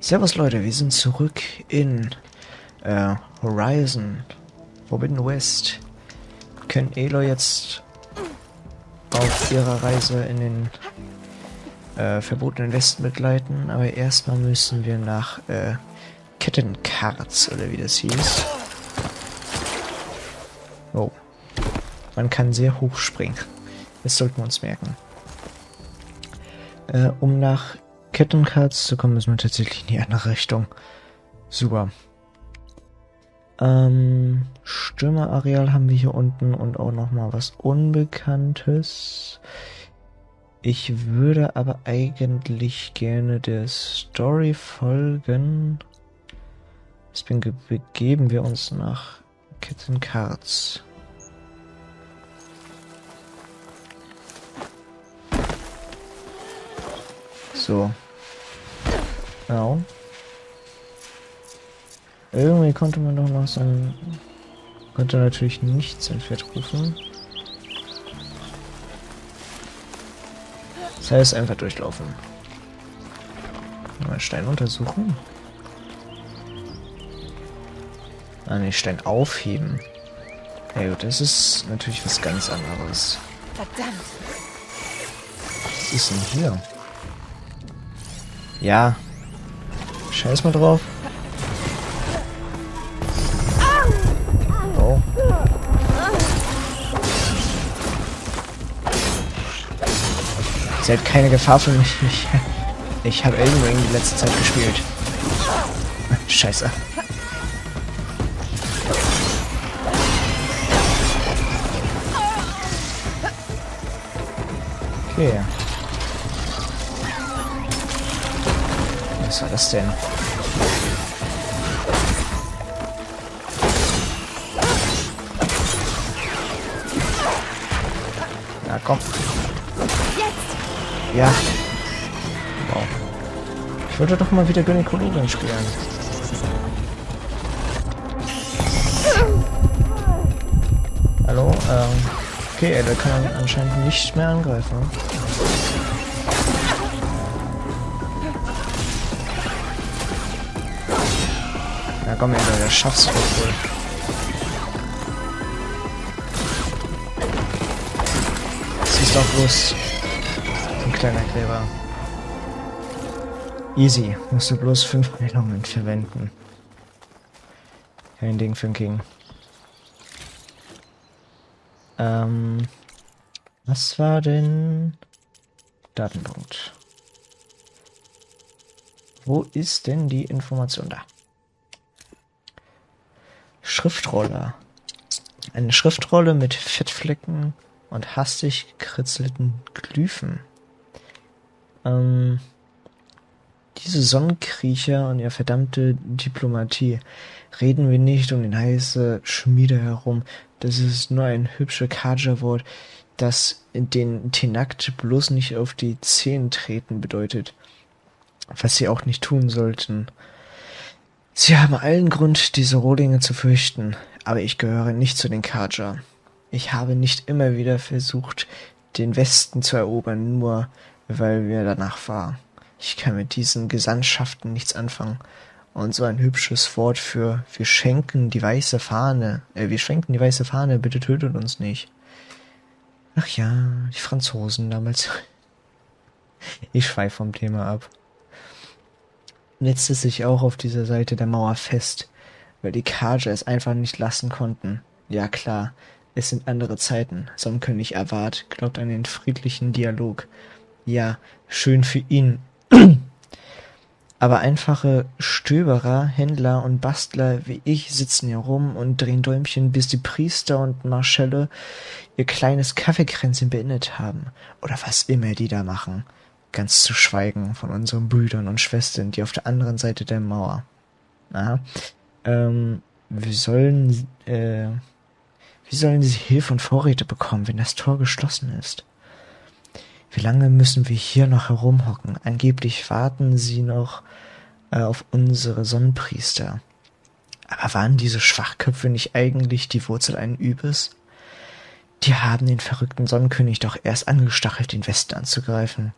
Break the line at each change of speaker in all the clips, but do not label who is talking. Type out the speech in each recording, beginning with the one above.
Servus Leute, wir sind zurück in äh, Horizon Forbidden West. Können Elo jetzt auf ihrer Reise in den äh, verbotenen Westen begleiten, aber erstmal müssen wir nach äh, Kettenkarz oder wie das hieß. Oh. Man kann sehr hoch springen. Das sollten wir uns merken. Äh, um nach Kettenkarz zu kommen, müssen wir tatsächlich in die andere Richtung. Super. Ähm, Stürmerareal haben wir hier unten und auch nochmal was Unbekanntes. Ich würde aber eigentlich gerne der Story folgen. Deswegen begeben wir uns nach Kettenkarz. So. Au. Irgendwie konnte man doch noch so ein... Konnte natürlich nichts in Fett rufen. Das heißt einfach durchlaufen. Mal Stein untersuchen. Ah ne, Stein aufheben. Ja gut, das ist natürlich was ganz anderes. Verdammt. Was ist denn hier? Ja. Scheiß mal drauf. Oh. Halt keine Gefahr für mich. Ich, ich habe Elden Ring die letzte Zeit gespielt. Scheiße. Okay. Was war das denn? Na komm. Ja. Wow. Ich wollte doch mal wieder Gynäkologin spielen. Hallo? Ähm, okay, der kann anscheinend nicht mehr angreifen. Komm her, das schaffst du doch wohl. Siehst doch bloß. Ein kleiner Gräber. Easy. Musst du bloß fünf Heilungen verwenden. Kein Ding für ein King. Ähm. Was war denn... Datenpunkt. Wo ist denn die Information da? Schriftrolle. Eine Schriftrolle mit Fettflecken und hastig gekritzelten Glyphen. Ähm, diese Sonnenkriecher und ihre verdammte Diplomatie. Reden wir nicht um den heiße Schmiede herum. Das ist nur ein hübsches Kaja-Wort, das den Tenakt bloß nicht auf die Zehen treten bedeutet. Was sie auch nicht tun sollten. Sie haben allen Grund, diese Rohlinge zu fürchten, aber ich gehöre nicht zu den Kaja. Ich habe nicht immer wieder versucht, den Westen zu erobern, nur weil wir danach war. Ich kann mit diesen Gesandtschaften nichts anfangen. Und so ein hübsches Wort für wir schenken die weiße Fahne. Äh, wir schenken die weiße Fahne, bitte tötet uns nicht. Ach ja, die Franzosen damals. Ich schweife vom Thema ab netzte sich auch auf dieser Seite der Mauer fest, weil die Kaja es einfach nicht lassen konnten. Ja klar, es sind andere Zeiten. Sonnenkönig Awad glaubt an den friedlichen Dialog. Ja, schön für ihn. Aber einfache Stöberer, Händler und Bastler wie ich sitzen hier rum und drehen Däumchen, bis die Priester und Marschelle ihr kleines Kaffeekränzchen beendet haben. Oder was immer die da machen ganz zu schweigen von unseren Brüdern und Schwestern, die auf der anderen Seite der Mauer. Aha. Ähm, wir sollen, äh, wie sollen sie Hilfe und Vorräte bekommen, wenn das Tor geschlossen ist? Wie lange müssen wir hier noch herumhocken? Angeblich warten sie noch äh, auf unsere Sonnenpriester. Aber waren diese Schwachköpfe nicht eigentlich die Wurzel ein Übes? Die haben den verrückten Sonnenkönig doch erst angestachelt, den Westen anzugreifen.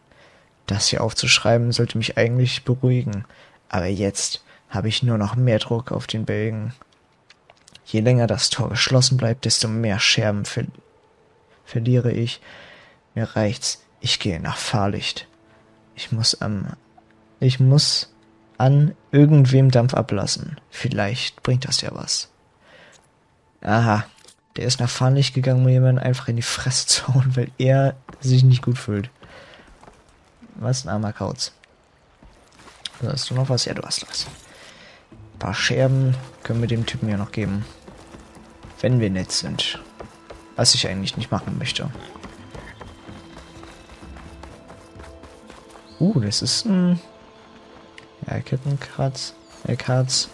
Das hier aufzuschreiben sollte mich eigentlich beruhigen, Aber jetzt habe ich nur noch mehr Druck auf den Bälgen. Je länger das Tor geschlossen bleibt, desto mehr Scherben ver verliere ich. Mir reicht's. Ich gehe nach Fahrlicht. Ich muss am, ich muss an irgendwem Dampf ablassen. Vielleicht bringt das ja was. Aha. Der ist nach Fahrlicht gegangen, um jemanden einfach in die Fresse zu hauen, weil er sich nicht gut fühlt. Was ein armer Kauz. Hast du noch was? Ja, du hast was. Ein paar Scherben können wir dem Typen ja noch geben. Wenn wir nett sind. Was ich eigentlich nicht machen möchte. Uh, das ist ein... Ja, Kettenkratz. Äh, Katz.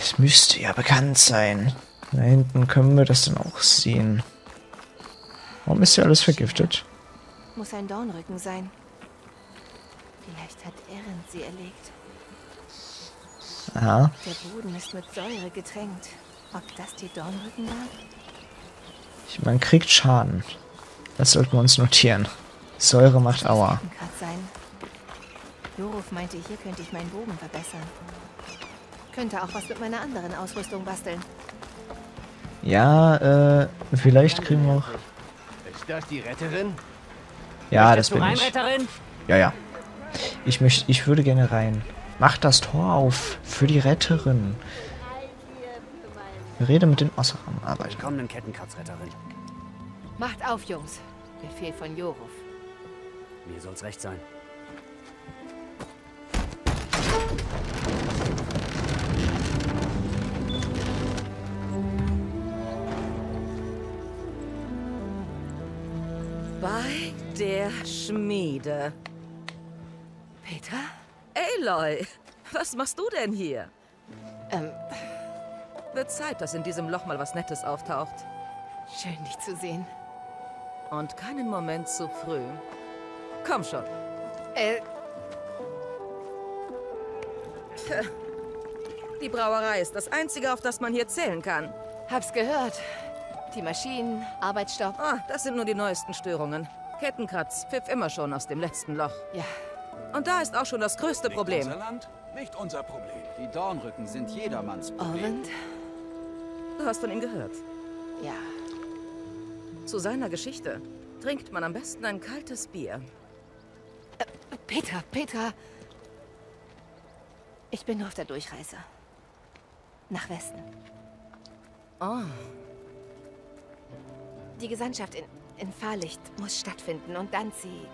Es müsste ja bekannt sein. Da hinten können wir das dann auch sehen. Warum ist hier alles vergiftet?
Muss ein Dornrücken sein. Vielleicht hat Erin sie erlegt.
Aha.
Der Boden ist mit Säure getränkt. Ob das die Dornrücken waren?
Ich, man kriegt Schaden. Das sollten wir uns notieren. Säure macht Aua.
Sein. Joruf meinte, hier könnte ich meinen Bogen verbessern. Könnte auch was mit meiner anderen Ausrüstung basteln.
Ja, äh, vielleicht kriegen wir auch...
Ist das die Retterin?
Ja, das
Möchtest
bin
rein,
ich.
Retterin?
Ja, ja. Ich möchte, ich würde gerne rein. Mach das Tor auf für die Retterin. Rede mit den Osseram-Arbeitern.
Willkommenen Kettenkratzretterin.
Macht auf, Jungs. Befehl von Joruf.
Mir soll's recht sein.
Schmiede.
Petra?
Aloy, was machst du denn hier?
Ähm,
Wird Zeit, dass in diesem Loch mal was Nettes auftaucht.
schön, dich zu sehen.
Und keinen Moment zu früh. Komm schon.
Äh,
Die Brauerei ist das Einzige, auf das man hier zählen kann.
hab's gehört. Die Maschinen, Arbeitsstopp.
Ah, das sind nur die neuesten Störungen. Kettenkratz pfiff immer schon aus dem letzten Loch.
Ja,
Und da ist auch schon das größte
Nicht
Problem.
unser Land, nicht unser Problem. Die Dornrücken sind jedermanns Problem.
Orland?
Du hast von ihm gehört.
Ja.
Zu seiner Geschichte trinkt man am besten ein kaltes Bier.
Petra, Petra. Ich bin nur auf der Durchreise. Nach Westen.
Oh,
Die Gesandtschaft in, in Fahrlicht muss stattfinden und dann ziehe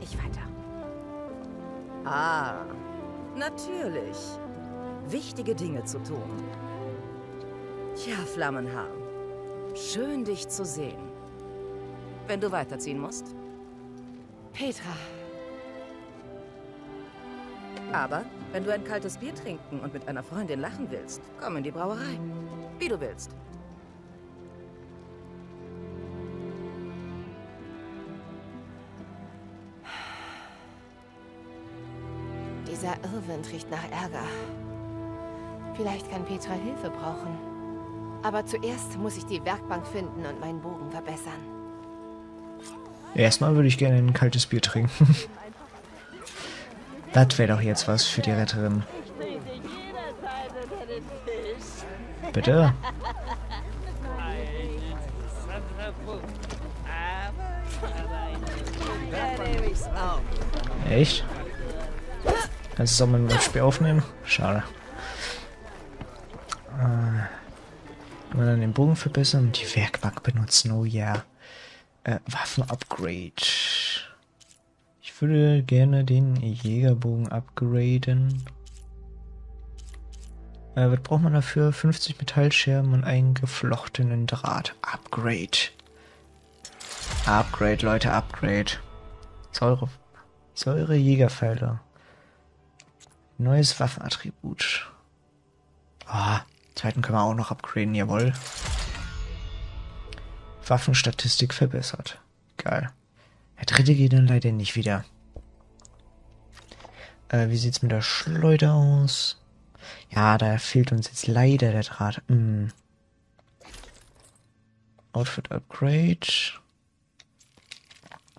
ich weiter.
Ah, natürlich. Wichtige Dinge zu tun. Tja, Flammenhaar. Schön, dich zu sehen. Wenn du weiterziehen musst.
Petra,
Aber wenn du ein kaltes Bier trinken und mit einer Freundin lachen willst, komm in die Brauerei. Wie du willst.
Dieser Irrwind riecht nach Ärger. Vielleicht kann Petra Hilfe brauchen. Aber zuerst muss ich die Werkbank finden und meinen Bogen verbessern.
Erstmal würde ich gerne ein kaltes Bier trinken. das wäre doch jetzt was für die Retterin. Bitte? Echt? Kannst du es auch mit dem Spiel aufnehmen? Schade. Äh, man dann den Bogen verbessern und die Werkbank benutzen, oh ja. Äh, Waffen-Upgrade. Ich würde gerne den Jägerbogen upgraden. Äh, was braucht man dafür? 50 Metallscherben und einen geflochtenen Draht. Upgrade. Upgrade, Leute, Upgrade. Säure. Säure Jägerpfeile. Neues Waffenattribut. Ah, zweiten können wir auch noch upgraden, jawohl. Waffenstatistik verbessert. Geil. Der dritte geht dann leider nicht wieder. Äh, wie sieht's mit der Schleuder aus? Ja, da fehlt uns jetzt leider der Draht. Hm. Outfit Upgrade.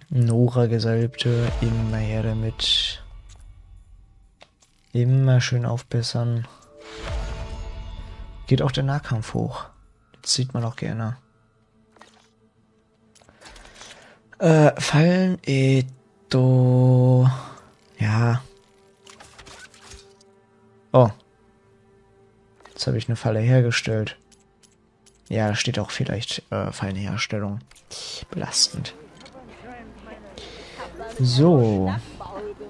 Nora Gesalbte, immer her damit. Immer schön aufbessern. Geht auch der Nahkampf hoch. Das sieht man auch gerne. Äh, Fallen, Edo. Ja. Oh. Jetzt habe ich eine Falle hergestellt. Ja, da steht auch vielleicht äh, Fallenherstellung. Belastend. So.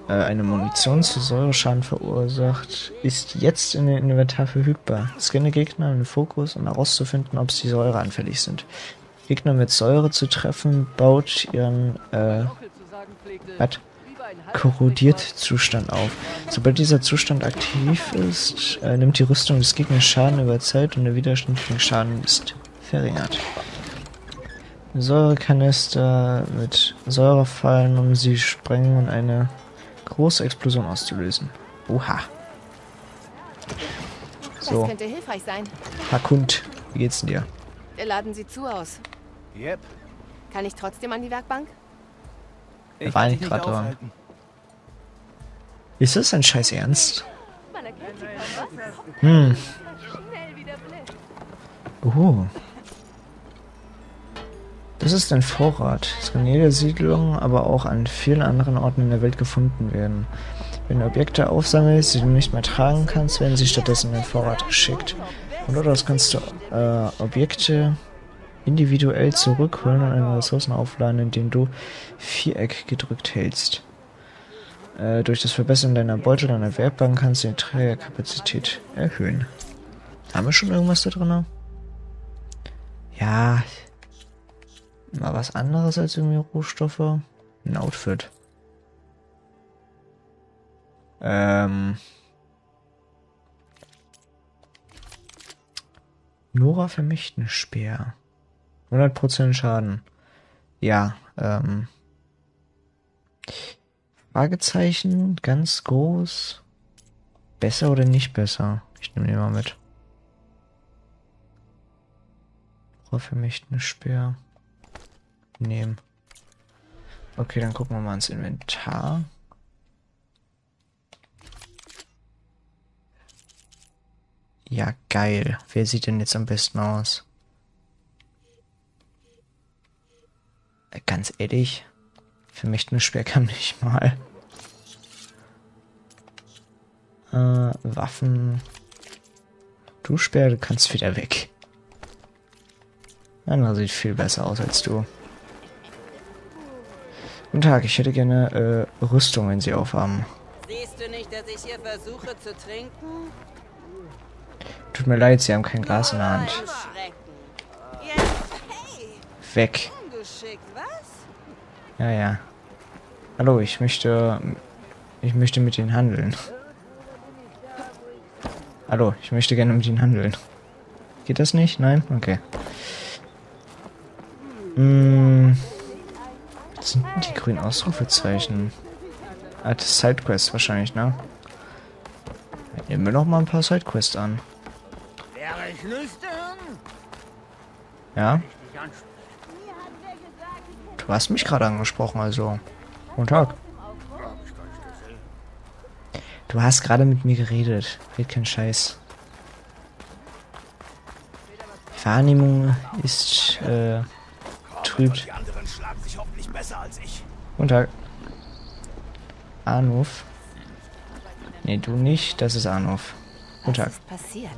Äh, eine Munition zu Säureschaden verursacht, ist jetzt in den Inventar verfügbar. Scanne Gegner in den Fokus, um herauszufinden, ob sie säureanfällig sind. Gegner mit Säure zu treffen, baut ihren äh, was? korrodiert Zustand auf. Sobald dieser Zustand aktiv ist, äh, nimmt die Rüstung des Gegners Schaden über Zeit und der Widerstand gegen Schaden ist verringert. Säurekanister mit Säure fallen, um sie sprengen und eine große Explosion auszulösen. Oha. So.
Das könnte hilfreich sein.
Hakund, wie geht's denn dir?
Wir laden sie zu aus.
Yep.
Kann ich trotzdem an die Werkbank?
Ich war nicht gerade dran. Ist das ein Scheiß Ernst? Hm. Oh. Das ist ein Vorrat. Es kann in jeder Siedlung, aber auch an vielen anderen Orten in der Welt gefunden werden. Wenn du Objekte aufsammelst, die du nicht mehr tragen kannst, werden sie stattdessen in den Vorrat geschickt. Und daraus kannst du äh, Objekte individuell zurückholen und eine Ressourcen aufladen, indem du Viereck gedrückt hältst. Äh, durch das Verbessern deiner Beute oder deiner Werkbank kannst du die Trägerkapazität erhöhen. Haben wir schon irgendwas da drin? Ja. Mal was anderes als irgendwie Rohstoffe. Ein Outfit. Ähm. Nora vermächten Speer. 100% Schaden. Ja, ähm. Fragezeichen, ganz groß. Besser oder nicht besser? Ich nehme den mal mit. Nora vermächten Speer. Nehmen. Okay, dann gucken wir mal ins Inventar. Ja, geil. Wer sieht denn jetzt am besten aus? Äh, Ganz ehrlich, für mich eine Speer kann nicht mal. Äh, Waffen. Du Speer, du kannst wieder weg. Einer sieht viel besser aus als du. Guten Tag, ich hätte gerne äh, Rüstung, wenn Sie aufhaben.
Siehst du nicht, dass ich hier versuche zu trinken?
Tut mir leid, Sie haben kein Glas in der Hand. Weg. Ja, ja. Hallo, ich möchte... Ich möchte mit Ihnen handeln. Hallo, ich möchte gerne mit Ihnen handeln. Geht das nicht? Nein? Okay. Hm. Was sind denn die grünen Ausrufezeichen? Ah, das ist Sidequest wahrscheinlich, ne? Nehmen wir noch mal ein paar Sidequests an.
Wäre ich nüchtern?
Ja? Du hast mich gerade angesprochen, also. Guten Tag. Du hast gerade mit mir geredet. Red kein Scheiß. Wahrnehmung ist äh, trübt.
Besser als ich.
Guten Tag. Arnulf. Nee, du nicht. Das ist Arnulf. Guten
Was
Tag.
ist passiert?